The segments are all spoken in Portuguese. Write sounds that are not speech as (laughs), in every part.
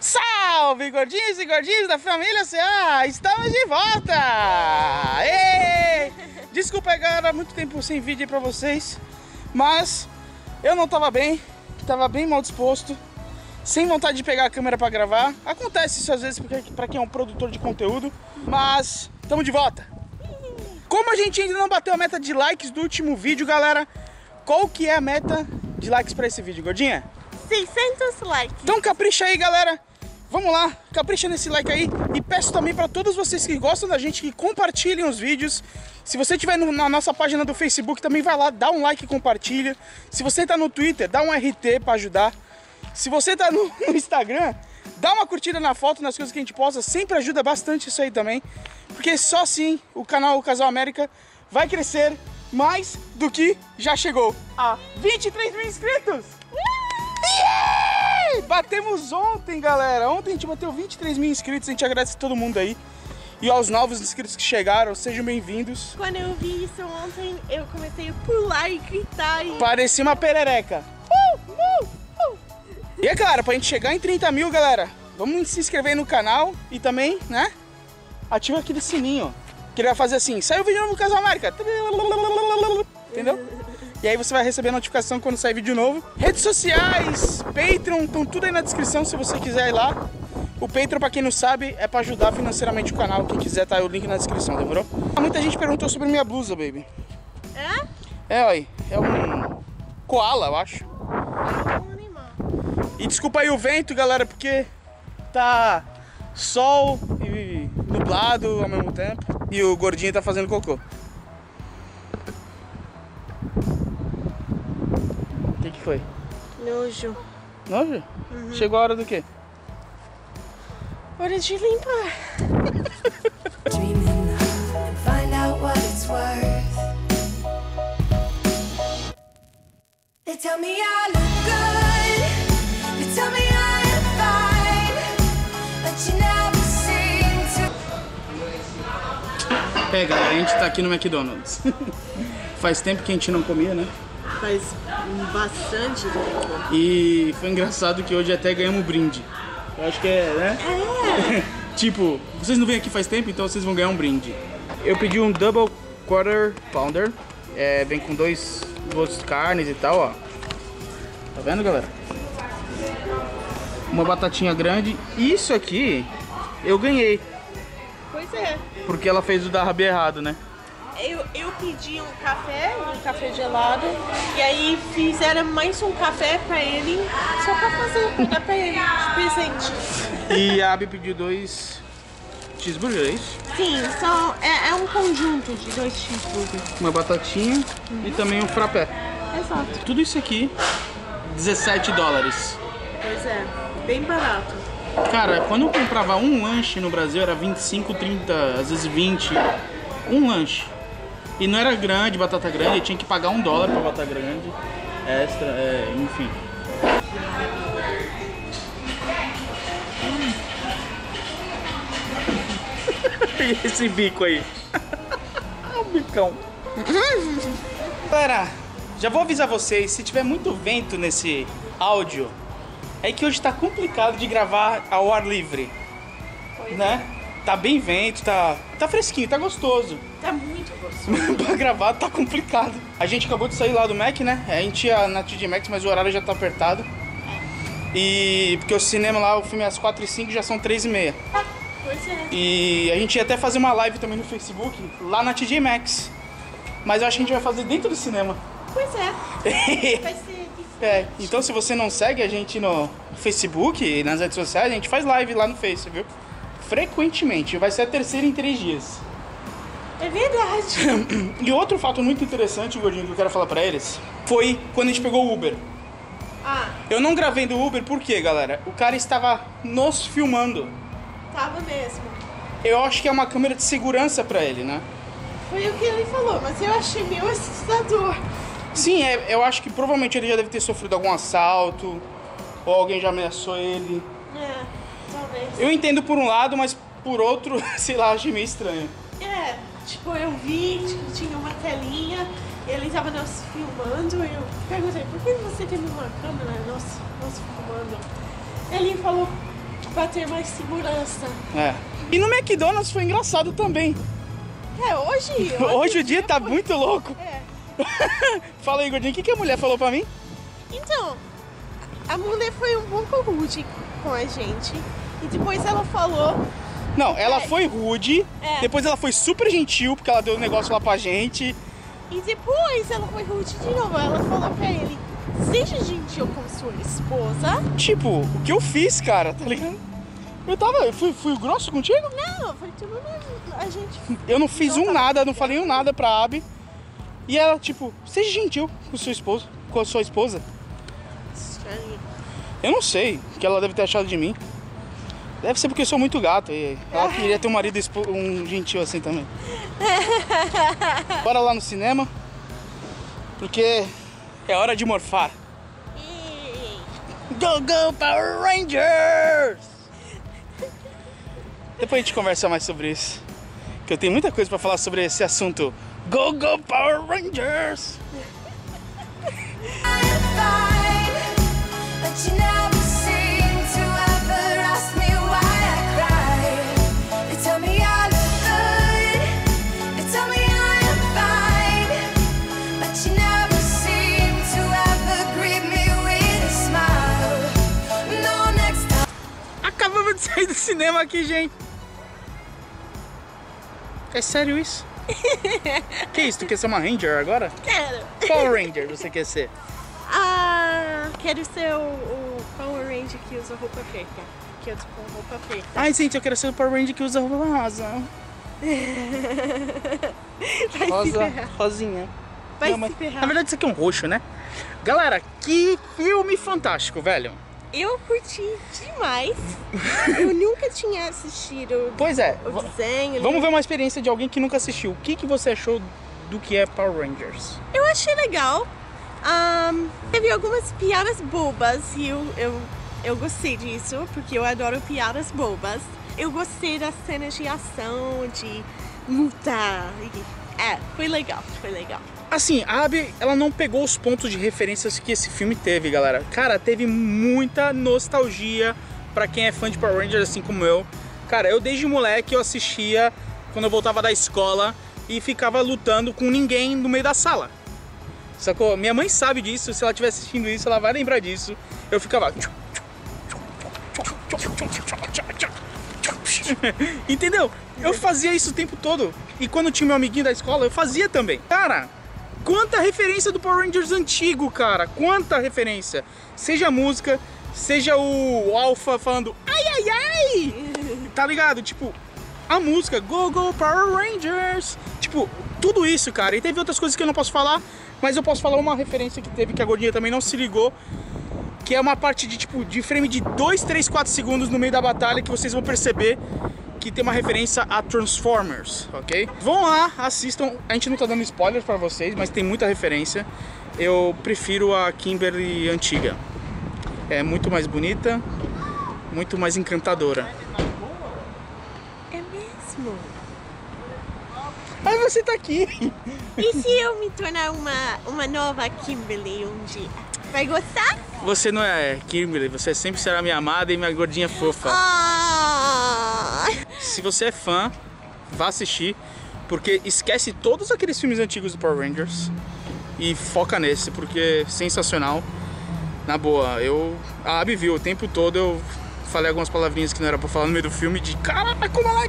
Salve, gordinhos e gordinhos da família CA! Estamos de volta! Desculpa, galera, muito tempo sem vídeo pra vocês, mas eu não tava bem, tava bem mal disposto, sem vontade de pegar a câmera pra gravar. Acontece isso às vezes pra quem é um produtor de conteúdo, mas estamos de volta. Como a gente ainda não bateu a meta de likes do último vídeo, galera, qual que é a meta de likes pra esse vídeo, gordinha? 600 likes. Então capricha aí, galera. Vamos lá, capricha nesse like aí e peço também para todos vocês que gostam da gente que compartilhem os vídeos. Se você estiver na nossa página do Facebook, também vai lá, dá um like e compartilha. Se você está no Twitter, dá um RT para ajudar. Se você está no, (laughs) no, Instagram, dá uma curtida na foto, nas coisas que a gente posta, sempre ajuda bastante isso aí também. Porque só assim o canal o Casal América vai crescer mais do que já chegou a 23 mil inscritos. Yeah! Batemos ontem, galera. Ontem a gente bateu 23 mil inscritos. A gente agradece a todo mundo aí. E aos novos inscritos que chegaram, sejam bem-vindos. Quando eu vi isso ontem, eu comecei a pular e gritar. E... Parecia uma perereca. Uh, uh, uh. E é claro, pra gente chegar em 30 mil, galera, vamos se inscrever no canal e também, né? Ativa aquele sininho. Que ele vai fazer assim, saiu o vídeo do Casal América. Entendeu? E aí você vai receber a notificação quando sair vídeo novo. Redes sociais, Patreon, estão tudo aí na descrição se você quiser ir lá. O Patreon, pra quem não sabe, é pra ajudar financeiramente o canal. Quem quiser, tá aí o link na descrição, demorou? Muita gente perguntou sobre minha blusa, baby. É? É, olha, é um koala, eu acho. É um animal. E desculpa aí o vento, galera, porque tá sol e nublado ao mesmo tempo. E o gordinho tá fazendo cocô. O que, que foi? Nojo. Nojo? Chegou a hora do quê? Hora de limpar. (laughs) dreaming and find out what it's worth. They tell me I look good, they tell me I am fine, but you never seem to. É, galera, a gente tá aqui no McDonald's. (laughs) Faz tempo que a gente não comia, né? Faz bastante tempo. E foi engraçado que hoje até ganhamos brinde. Eu acho que é, né? É. (laughs) tipo, vocês não vêm aqui faz tempo, então vocês vão ganhar um brinde. Eu pedi um Double Quarter Pounder. É, vem com dois, duas carnes e tal, ó. Tá vendo, galera? Uma batatinha grande. Isso aqui eu ganhei, Pois é. porque ela fez o da Rabi errado, né? Eu, eu pedi um café, um café gelado, e aí fizeram mais um café pra ele, só pra fazer, pra dar pra ele de presente. E a Abby pediu dois cheeseburger, é isso? Sim, são, é, é um conjunto de dois cheeseburgers. Uma batatinha e também um frappé. Exato. Tudo isso aqui, 17 dólares. Pois é, bem barato. Cara, quando eu comprava um lanche no Brasil era 25, 30, às vezes 20. Um lanche. E não era grande, batata grande, eu tinha que pagar um dólar pra batata grande. Extra, é, enfim. (laughs) E esse bico aí? o (laughs) bicão. Galera, já vou avisar vocês, se tiver muito vento nesse áudio, é que hoje tá complicado de gravar ao ar livre, né? Tá bem vento, tá, tá fresquinho, tá gostoso. Tá muito gostoso. (laughs) pra gravar tá complicado. A gente acabou de sair lá do Mac, né? A gente ia na TJ Maxx, mas o horário já tá apertado. E porque o cinema lá, o filme é às 4 e 5 já são 3 e meia. Pois é. E a gente ia até fazer uma live também no Facebook, lá na TJ Maxx. Mas eu acho que a gente vai fazer dentro do cinema. Pois é. (laughs) Vai ser É, então se você não segue a gente no Facebook e nas redes sociais, a gente faz live lá no Face, viu? Frequentemente, vai ser a terceira em três dias. É verdade. (clears throat) E outro fato muito interessante, Gordinho, que eu quero falar pra eles, foi quando a gente pegou o Uber. Ah, Eu não gravei do Uber porque, galera, o cara estava nos filmando. tava mesmo. Eu acho que é uma câmera de segurança pra ele, né? Foi o que ele falou, mas eu achei meio assustador. Sim, é, eu acho que provavelmente ele já deve ter sofrido algum assalto, ou alguém já ameaçou ele. É, talvez. Eu entendo por um lado, mas por outro, (laughs) sei lá, achei meio estranho. Tipo, eu vi, tipo, tinha uma telinha, ele tava nos filmando, e eu perguntei, por que você tem uma câmera nos, nos filmando? Ele falou pra ter mais segurança. É. E no McDonald's foi engraçado também. É, hoje. (laughs) Hoje o dia tá muito louco. É. (laughs) Fala aí, gordinho, o que, que a mulher falou pra mim? Então, a mulher foi um pouco rude com a gente. E depois ela falou. Não, ela É. foi rude, É. depois ela foi super gentil, porque ela deu um negócio lá pra gente. E depois ela foi rude de novo. Ela falou pra ele: seja gentil com sua esposa. Tipo, o que eu fiz, cara, tá ligado? Eu tava, eu fui, fui grosso contigo? Não, foi tudo a gente. Eu não fiz Não, um tá nada, não falei um nada pra Abby. E ela, tipo, seja gentil com sua esposa, com a sua esposa. Estranho. Eu não sei o que ela deve ter achado de mim. Deve ser porque eu sou muito gato e ela queria ter um marido um gentil assim também. Bora lá no cinema. Porque é hora de morfar. Go, go, Power Rangers! Depois a gente conversa mais sobre isso. Que eu tenho muita coisa pra falar sobre esse assunto. Go, go, Power Rangers! Sair do cinema aqui, gente. É sério isso? (laughs) que isso? Tu quer ser uma Ranger agora? Quero. Qual Ranger você quer ser? Ah, quero ser o, o Power Ranger que usa roupa preta. Que eu tô com roupa preta. Ai, gente, eu quero ser o Power Ranger que usa roupa rosa. (laughs) Vai Rosa, rosinha. Vai Não, mas-. Na verdade, isso aqui é um roxo, né? Galera, que filme fantástico, velho. Eu curti demais. eu nunca tinha assistido Pois é, o desenho. vamos ver uma experiência de alguém que nunca assistiu. O que, que você achou do que é Power Rangers? Eu achei legal. Ahn, teve algumas piadas bobas e eu, eu, eu gostei disso, porque eu adoro piadas bobas. Eu gostei das cenas de ação, de lutar. É, foi legal, foi legal. Assim, a Abby, ela não pegou os pontos de referências que esse filme teve, galera. Cara, teve muita nostalgia pra quem é fã de Power Rangers, assim como eu. Cara, eu desde moleque eu assistia quando eu voltava da escola e ficava lutando com ninguém no meio da sala. Sacou? Minha mãe sabe disso, se ela estiver assistindo isso, ela vai lembrar disso. Eu ficava. Entendeu? Eu fazia isso o tempo todo. E quando tinha meu amiguinho da escola, eu fazia também. Cara, quanta referência do Power Rangers antigo, cara. Quanta referência. Seja a música, seja o Alpha falando ai ai ai. (laughs) Tá ligado? Tipo, a música Go Go Power Rangers. Tipo, tudo isso, cara. E teve outras coisas que eu não posso falar, mas eu posso falar uma referência que teve que a gordinha também não se ligou. Que é uma parte de tipo de frame de 2, 3, 4 segundos no meio da batalha que vocês vão perceber que tem uma referência a Transformers, ok? Vão lá, assistam. A gente não tá dando spoilers pra vocês, mas tem muita referência. Eu prefiro a Kimberly antiga. É muito mais bonita, muito mais encantadora. É mesmo? Aí você tá aqui. (laughs) E se eu me tornar uma, uma nova Kimberly um dia? Vai gostar? Você não é Kimberly, você sempre será minha amada e minha gordinha fofa. Ah! Se você é fã, vá assistir, porque esquece todos aqueles filmes antigos do Power Rangers e foca nesse, porque é sensacional. Na boa, eu. A Abby viu o tempo todo, eu falei algumas palavrinhas que não era pra falar no meio do filme de caraca, como ela é.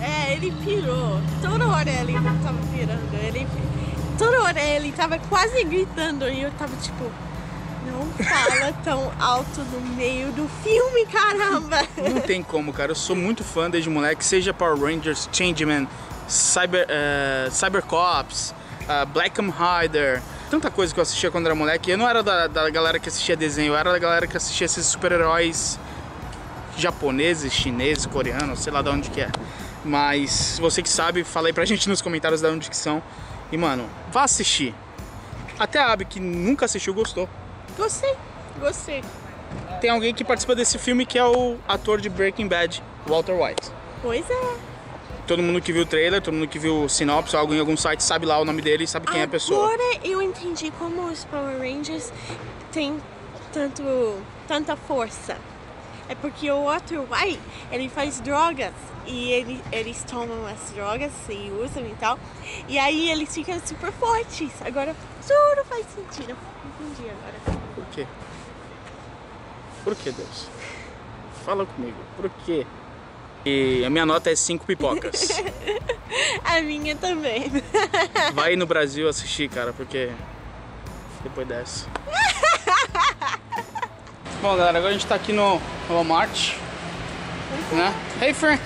É, ele pirou. Toda hora ele tava pirando. Ele, toda hora ele tava quase gritando e eu tava tipo. Não fala tão alto no meio do filme, caramba! Não tem como, cara. Eu sou muito fã desde moleque, seja Power Rangers, Changeman, Cyber, eh, Cybercops, uh, Black Rider. Tanta coisa que eu assistia quando era moleque. Eu não era da, da galera que assistia desenho, eu era da galera que assistia esses super-heróis japoneses, chineses, coreanos, sei lá de onde que é. Mas você que sabe, fala aí pra gente nos comentários de onde que são. E mano, vá assistir. Até a Abby, que nunca assistiu, gostou. Gostei, gostei. Tem alguém que participa desse filme que é o ator de Breaking Bad, Walter White. Pois é. Todo mundo que viu o trailer, todo mundo que viu o sinopse, algo em algum site sabe lá o nome dele e sabe quem é a pessoa. Agora eu entendi como os Power Rangers têm tanto, tanta força. É porque o Walter White, ele faz drogas e ele, eles tomam as drogas e usam e tal. E aí eles ficam super fortes. Agora, tudo faz sentido. Entendi agora. Por quê? Por que, Deus? Fala comigo. Por quê? E a minha nota é 5 pipocas. (laughs) A minha também. (laughs) Vai no Brasil assistir, cara, porque depois dessa. Bom, galera, agora a gente tá aqui no Walmart, né? Hey, Frank!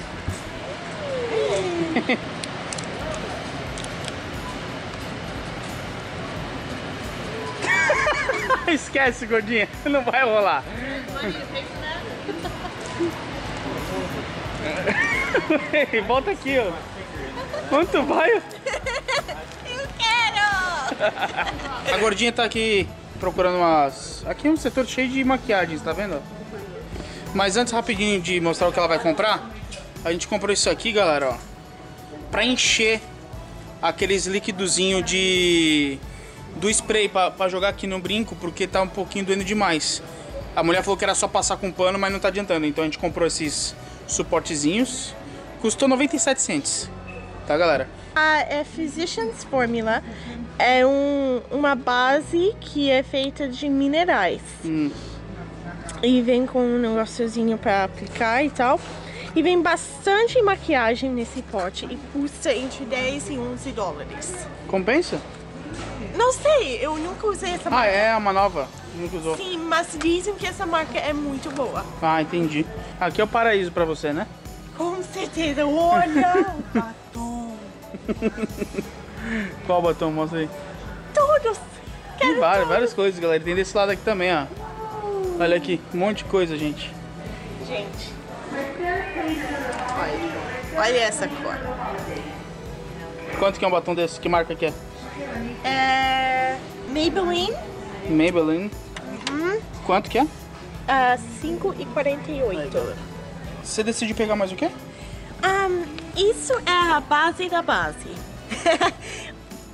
Esquece, gordinha, (laughs) não vai rolar. Volta aqui, ó. Quanto vai? Eu quero! A gordinha tá aqui procurando umas. Aqui é um setor cheio de maquiagens, tá vendo? Mas antes, rapidinho de mostrar o que ela vai comprar, a gente comprou isso aqui, galera, ó. Pra encher aqueles liquidozinho de. Do spray pra, pra jogar aqui no brinco, porque tá um pouquinho doendo demais. A mulher falou que era só passar com pano, mas não tá adiantando. Então a gente comprou esses suportezinhos. Custou 97 cents. Tá, galera? A é Physicians Formula é um, uma base que é feita de minerais. Hum. E vem com um negóciozinho pra aplicar e tal. E vem bastante maquiagem nesse pote e custa entre 10 e 11 dólares. Compensa? Não sei, eu nunca usei essa Ah, marca. é uma nova. Nunca usou. Sim, mas dizem que essa marca é muito boa. Ah, entendi. Aqui é o paraíso pra você, né? Com certeza, olha! (laughs) batom. (laughs) Qual batom? Mostra aí. Todos! Tem Quero várias, todos. várias coisas, galera. Tem desse lado aqui também, ó. Olha aqui, um monte de coisa, gente. Gente. Olha, olha essa cor. Quanto que é um batom desse? Que marca que é? É. Maybelline, Maybelline. Quanto que é? uh, 5,48. Você decide pegar mais o quê? Um, isso é a base da base. (laughs)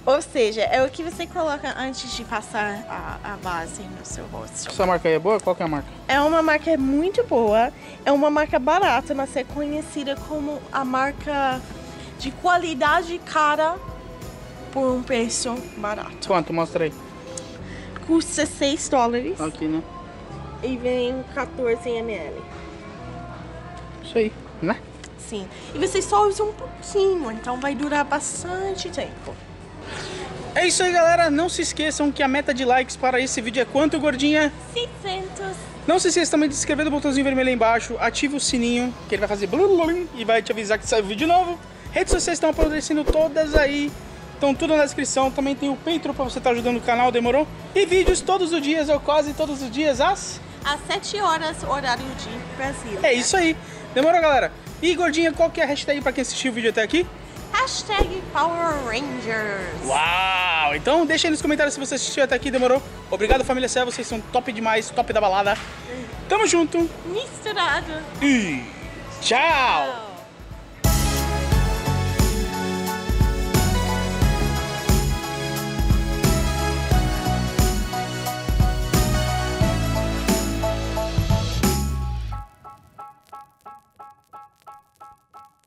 Ou seja, é o que você coloca antes de passar a, a base no seu rosto. Essa marca aí é boa? Qual que é a marca? É uma marca muito boa, é uma marca barata, mas é conhecida como a marca de qualidade cara por um preço barato. Quanto? Mostra aí. Custa 6 dólares Aqui, né? e vem 14 ml. Isso aí, né? Sim. E você só usa um pouquinho, então vai durar bastante tempo. É isso aí, galera. Não se esqueçam que a meta de likes para esse vídeo é quanto, gordinha? 600. Não se esqueça também de se inscrever no botãozinho vermelho aí embaixo, ative o sininho, que ele vai fazer blululum e vai te avisar que saiu vídeo novo. Redes sociais estão aparecendo todas aí, estão tudo na descrição. Também tem o Patreon para você estar ajudando o canal, demorou? E vídeos todos os dias, ou quase todos os dias, às... Às 7 horas, horário de Brasília. É isso aí. Demorou, galera? E, gordinha, qual que é a hashtag para quem assistiu o vídeo até aqui? Hashtag Power Rangers. Uau! Então deixa aí nos comentários se você assistiu até aqui, demorou? Obrigado, família Cé, vocês são top demais, top da balada. Tamo junto Misturado. e tchau!